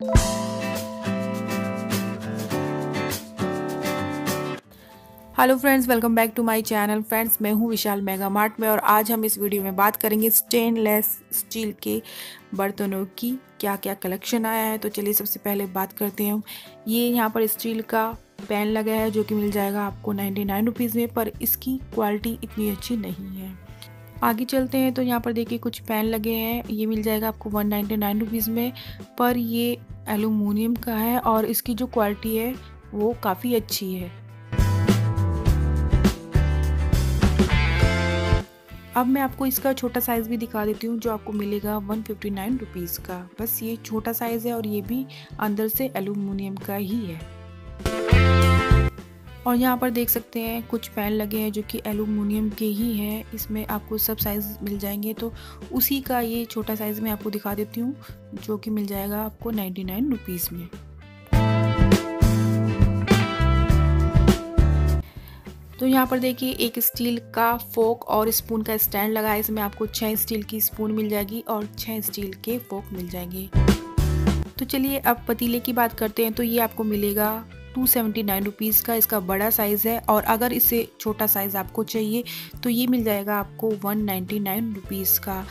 Hello friends welcome back to my channel friends मैं हूँ विशाल mega mart में और आज हम इस वीडियो में बात करेंगे स्टेनलेस स्टील के बर्तनों की क्या क्या कलेक्शन आया है। तो चलिए सबसे पहले बात करते हैं ये यहाँ पर स्टील का पैन लगा है जो कि मिल जाएगा आपको नाइन्टी नाइन रुपीज़ में, पर इसकी क्वालिटी इतनी अच्छी नहीं है। आगे चलते हैं तो यहाँ पर देखिए कुछ पैन लगे हैं। ये मिल जाएगा आपको वन नाइन्टी नाइन रुपीज़ में। पर ये एलुमिनियम का है और इसकी जो क्वालिटी है, वो काफ़ी अच्छी है। अब मैं आपको इसका छोटा साइज़ भी दिखा देती हूँ, जो आपको मिलेगा वन फिफ्टी नाइन रुपीज़ का। बस ये छोटा साइज़ है और ये भी अंदर से एलुमिनियम का ही है। और यहाँ पर देख सकते हैं कुछ पैन लगे हैं जो कि एलुमिनियम के ही हैं। इसमें आपको सब साइज़ मिल जाएँगे। तो उसी का ये छोटा साइज़ मैं आपको दिखा देती हूँ, जो कि मिल जाएगा आपको नाइन्टी नाइन रुपीज़ में। तो यहाँ पर देखिए, एक स्टील का फोक और स्पून का स्टैंड लगा है। इसमें आपको छः स्टील की स्पून मिल जाएगी और छः स्टील के फोक मिल जाएँगे। तो चलिए अब पतीले की बात करते हैं। तो ये आपको मिलेगा टू सेवेंटी नाइन रुपीज़ का इसका बड़ा साइज़ है और अगर इसे छोटा साइज़ आपको चाहिए तो ये मिल जाएगा आपको वन नाइन्टी नाइन रुपीज़ का।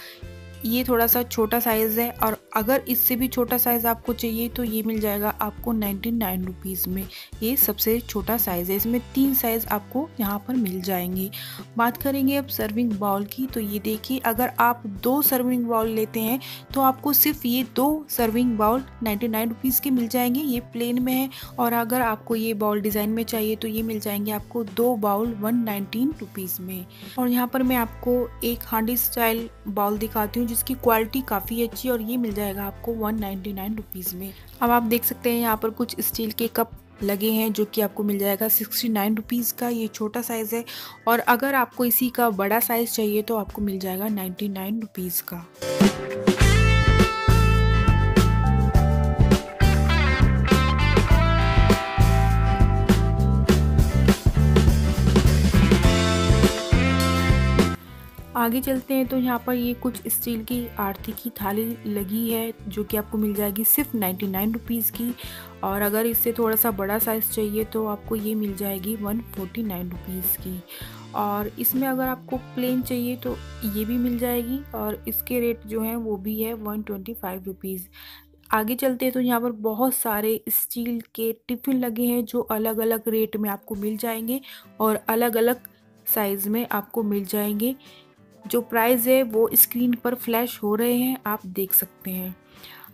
ये थोड़ा सा छोटा साइज़ है और अगर इससे भी छोटा साइज़ आपको चाहिए तो ये मिल जाएगा आपको नाइन्टी नाइन रुपीज़ में। ये सबसे छोटा साइज़ है। इसमें तीन साइज़ आपको यहाँ पर मिल जाएँगे। बात करेंगे अब सर्विंग बाउल की तो ये देखिए, अगर आप दो सर्विंग बाउल लेते हैं तो आपको सिर्फ़ ये दो serving bowl ninety nine rupees के मिल जाएँगे। ये प्लेन में है और अगर आपको ये बाउल डिज़ाइन में चाहिए तो ये मिल जाएँगे आपको दो बाउल वन नाइनटीन रुपीज़ में। और यहाँ पर मैं आपको एक हांडी स्टाइल बाउल दिखाती हूँ जिसकी क्वालिटी काफ़ी अच्छी और ये मिल जाएगा आपको वन नाइन्टी में। अब आप देख सकते हैं यहाँ पर कुछ स्टील के कप लगे हैं जो कि आपको मिल जाएगा सिक्सटी नाइन रुपीज़ का। ये छोटा साइज़ है और अगर आपको इसी का बड़ा साइज़ चाहिए तो आपको मिल जाएगा नाइन्टी नाइन रुपीज़ का। आगे चलते हैं तो यहाँ पर ये कुछ स्टील की आरती की थाली लगी है, जो कि आपको मिल जाएगी सिर्फ़ नाइन्टी नाइन रुपीज़ की। और अगर इससे थोड़ा सा बड़ा साइज़ चाहिए तो आपको ये मिल जाएगी वन फोर्टी नाइन रुपीज़ की। और इसमें अगर आपको प्लेन चाहिए तो ये भी मिल जाएगी, और इसके रेट जो हैं, वो भी है वन ट्वेंटी फाइव रुपीज़। आगे चलते हैं तो यहाँ पर बहुत सारे स्टील के टिफ़िन लगे हैं, जो अलग अलग रेट में आपको मिल जाएँगे, और अलग अलग साइज़ में आपको मिल जाएँगे। जो प्राइस है वो स्क्रीन पर फ्लैश हो रहे हैं आप देख सकते हैं।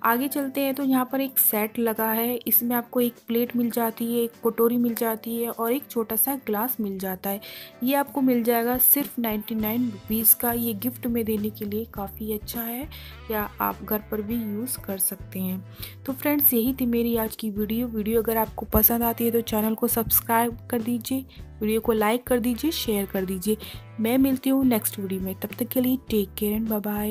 आगे चलते हैं तो यहाँ पर एक सेट लगा है। इसमें आपको एक प्लेट मिल जाती है, एक कटोरी मिल जाती है और एक छोटा सा ग्लास मिल जाता है। ये आपको मिल जाएगा सिर्फ़ नाइन्टी नाइन रुपीज़ का। ये गिफ्ट में देने के लिए काफ़ी अच्छा है या आप घर पर भी यूज़ कर सकते हैं। तो फ्रेंड्स यही थी मेरी आज की वीडियो वीडियो अगर आपको पसंद आती है तो चैनल को सब्सक्राइब कर दीजिए वीडियो को लाइक कर दीजिए शेयर कर दीजिए। मैं मिलती हूँ नेक्स्ट वीडियो में। तब तक के लिए टेक केयर एंड बाय